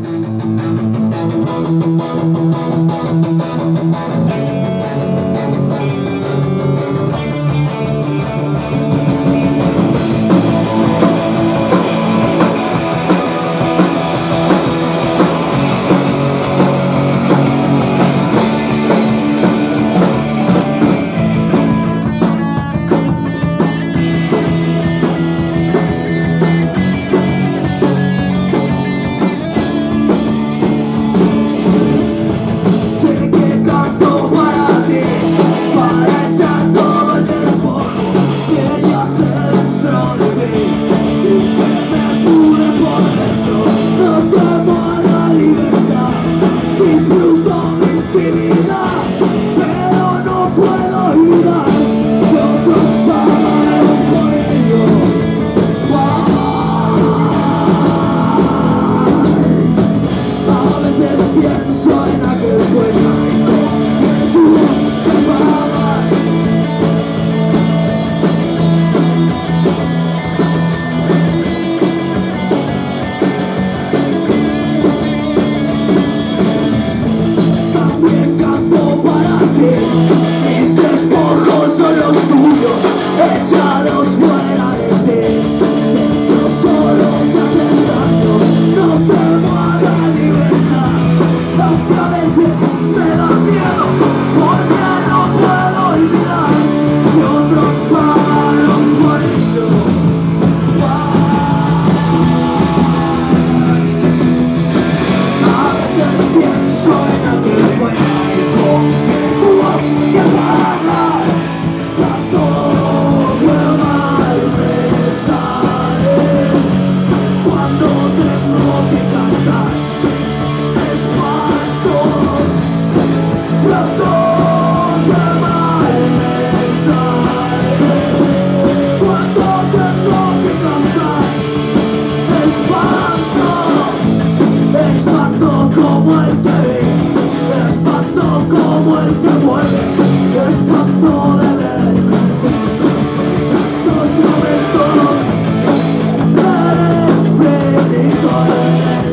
Thank you. Stop! Deus. Cuánto llamar en esa aire Cuánto tengo que cantar Espanto Espanto como el que vi Espanto como el que vuelve Espanto de ver Tantos momentos En el